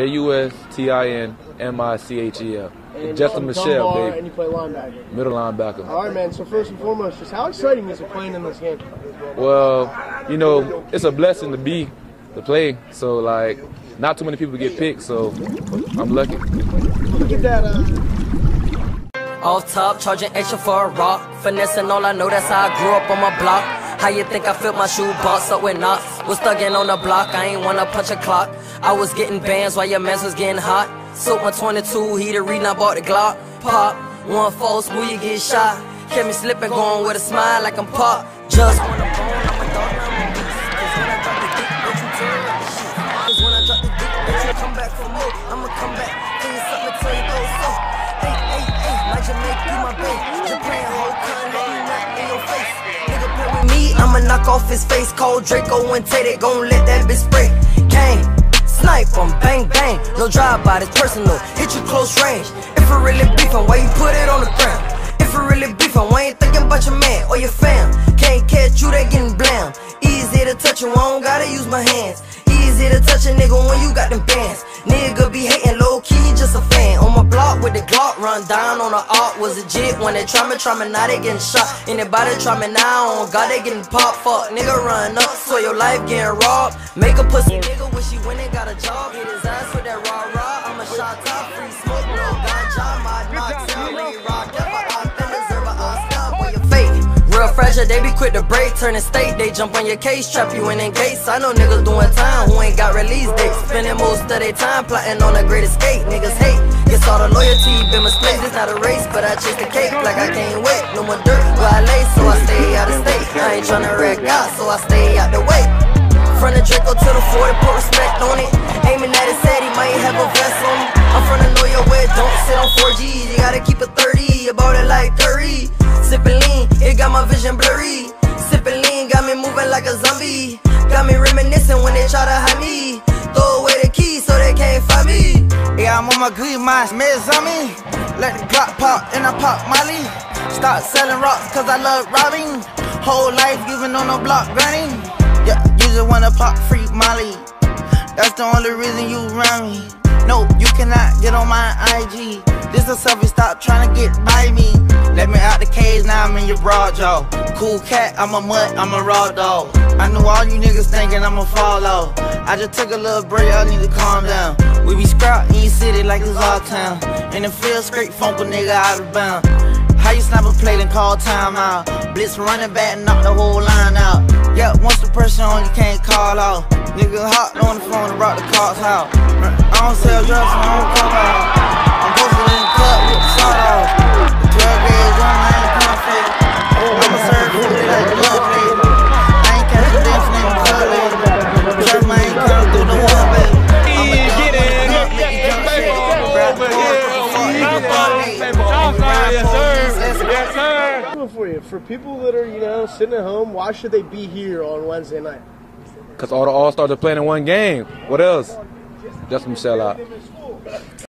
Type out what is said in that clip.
A U S T I N M I C H E L. And Justin um, Michel, baby. And you play linebacker. Middle linebacker. All right, man. So first and foremost, just how exciting is it playing in this game? Well, you know, it's a blessing to be to play. So like, not too many people get picked. So I'm lucky. Look at that. Uh, Off top, charging extra for a rock. Finessing all I know, that's how I grew up on my block. How you think I filled my shoe box up with knots? Was thugging on the block, I ain't wanna punch a clock. I was getting bands while your mans was getting hot. Soak my 22, heater, reason I bought the Glock. Pop, one false move, you get shot. Kept me slipping, going with a smile like I'm pop. Just wanna bone, I'm a dog, I'm a beast. Cause when I drop the dick, don't you turn up the shit. Cause when I drop the dick, don't you come back for more. I'ma come back, clean something, tell you go so. Hey, hey, hey, just make you my babe. Japan, whole con, let me knock in your face. Nigga play with me, I'ma knock off his face. Call Draco and Tate gon' let that bitch spray. Gang, snipe 'em, bang bang. No drive by, this personal. Hit you close range. If it really beefin', why you put it on the ground? If it really beefin', why ain't thinking about your man or your fam? Can't catch you, they getting blam. Easy to touch you, I don't gotta use my hands. Easy to touch a nigga when you got them bands. Nigga be hating low key, just a fan. On my block with the Glock, run down on the art. Was legit when they try me, try me, now they getting shot. Anybody try me now, on God, they getting popped. Fuck, nigga run up, so your life getting robbed. Make a pussy nigga wish he went and got a job. Hit his ass with that raw raw. I'm a shot top, free smoke, no ganja. Fragile, they be quick to break, turning state. They jump on your case, trap you in in gates. I know niggas doing time who ain't got release dates. Spending most of their time plotting on a great escape. Niggas hate, guess all the loyalty been misplaced. It's not a race, but I chase the cake like I can't wait. No more dirt where I lay, so I stay out of state. I ain't tryna wreck out, so I stay out the way. From the Draco to the 40, put respect on it. Aiming at his head, he might have a vest on me. I'm from the your way, don't sit on 4G. You gotta keep it 30, moving like a zombie. Got me reminiscing when they try to hide me. Throw away the keys so they can't find me. Yeah, I'm on my green mind, meds on me. Let the Glock pop and I pop Molly. Start selling rocks cause I love robbing. Whole life giving on no block grinding. Yeah, you just wanna pop free Molly. That's the only reason you around me. No, you cannot get on my IG. This a selfie, stop trying to get by me. Let me out the cage, now I'm in your broad jaw. Cool cat, I'm a mutt, I'm a raw dog. I know all you niggas thinking I'ma fall off. I just took a little break, I need to calm down. We be scrap in city like it's our town. And it feels straight funk a nigga out of bound. How you snap a plate and call timeout? Blitz running back and knock the whole line out. Yep, once the pressure on you can't call off. Nigga hot on the phone and brought the cops out. I don't sell drugs and I don't come out. I'm posted in the club with the sawed off. The 12 days on, I ain't perfect. I'ma serve food like a love plate. I ain't catching dancing in the club late. Trust me, I ain't coming through the one, baby. I'ma get it, make you jump shit. Grab the phone, fuck, you get it. question for you, for people that are you know sitting at home, why should they be here on Wednesday night? Cause all the All Stars are playing in one game. What else? Justin Michel out.